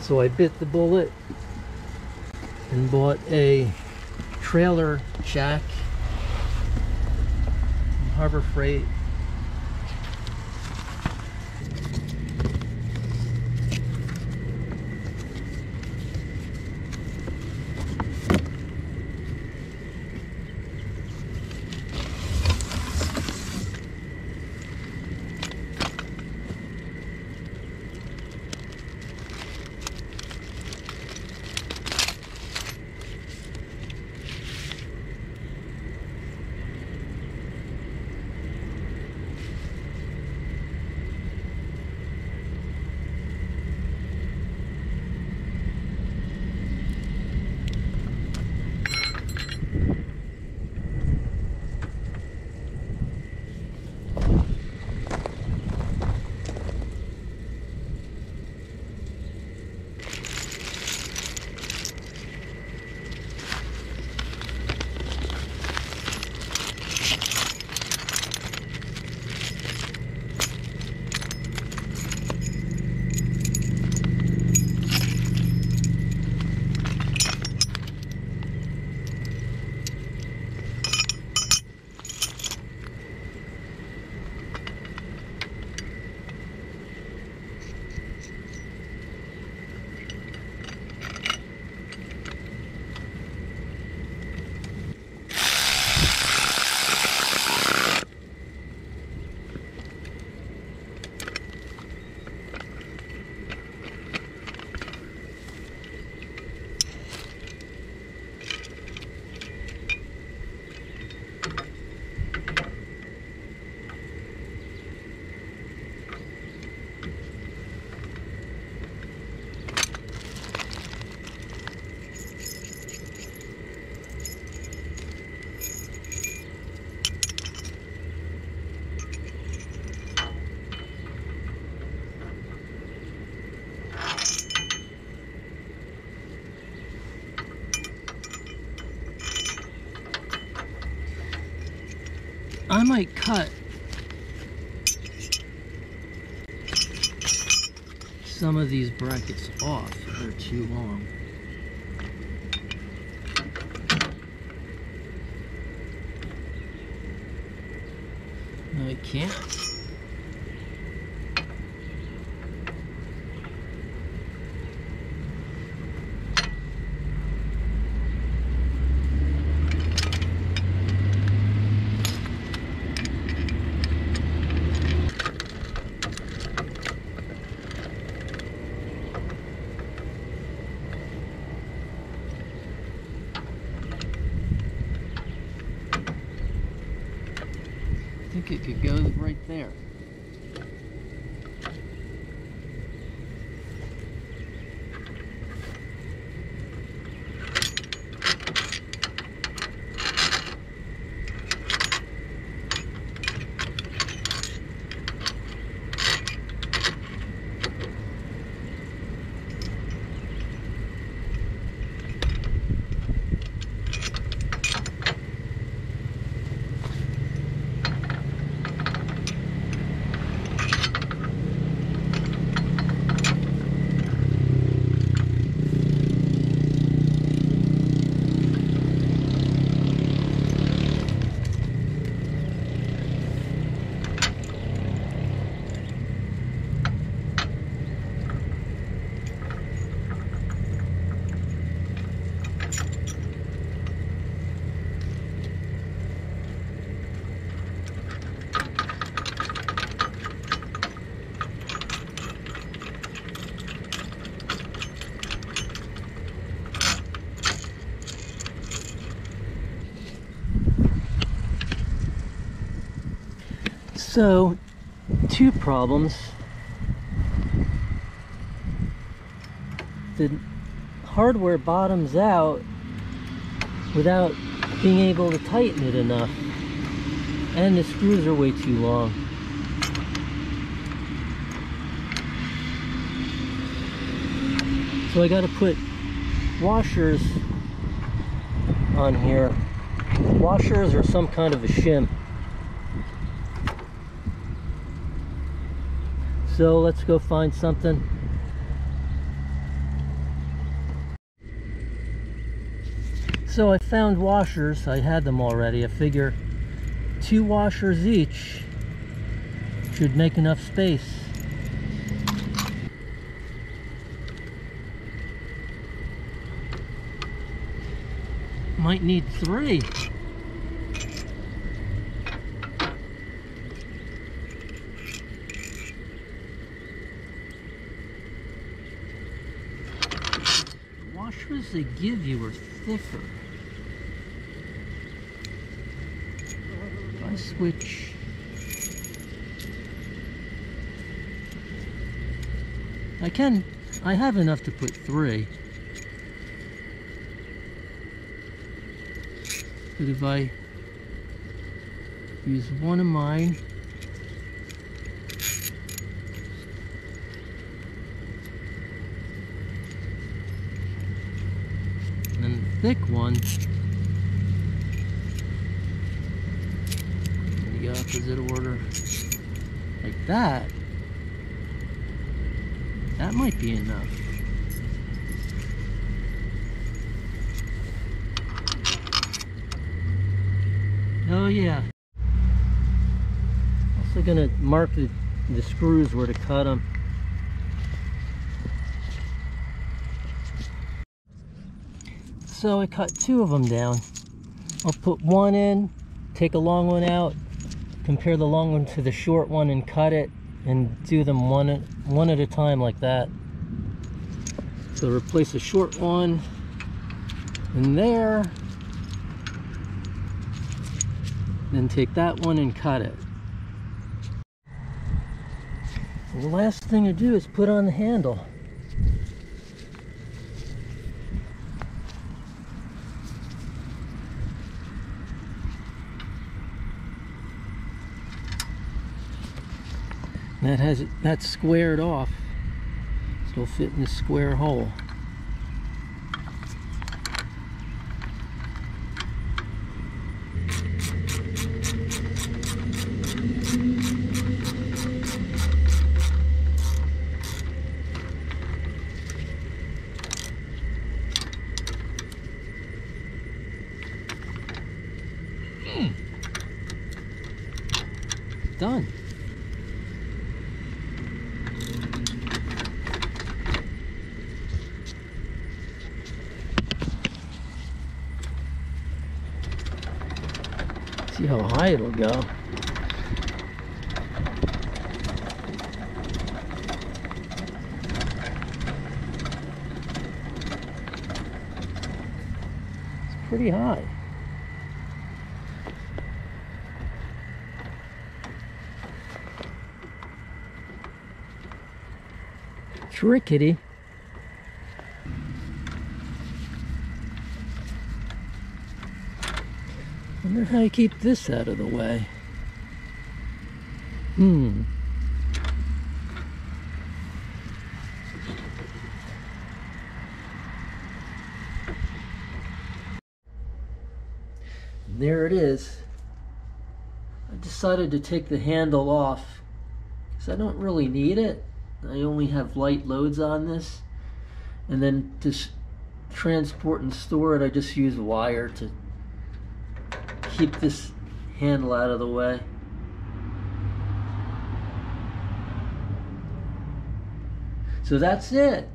So I bit the bullet and bought a trailer jack from Harbor Freight. I might cut some of these brackets off. They're too long. Can't. I think it could go right there. So, two problems. The hardware bottoms out without being able to tighten it enough. And the screws are way too long. So I got to put washers on here. Washers or some kind of a shim. so let's go find something. So I found washers. I had them already. I figure two washers each should make enough space. Might need three. Washers they give you are thicker. If I switch I can I have enough to put three. But if I use one of mine thick one. The opposite order. Like that. That might be enough. Oh yeah. Also gonna mark the, the screws where to cut them. So I cut two of them down. I'll put one in, take a long one out, compare the long one to the short one and cut it and do them one at, one at a time like that. So replace the short one in there, then take that one and cut it. the last thing to do is put on the handle. That has it that's squared off still fit in the square hole hmm. Done. See how high it'll go. It's pretty high. Trickety. Wonder you keep this out of the way. Hmm. there it is. I decided to take the handle off because I don't really need it. I only have light loads on this. And then to transport and store it, I just use wire to keep this handle out of the way. So that's it.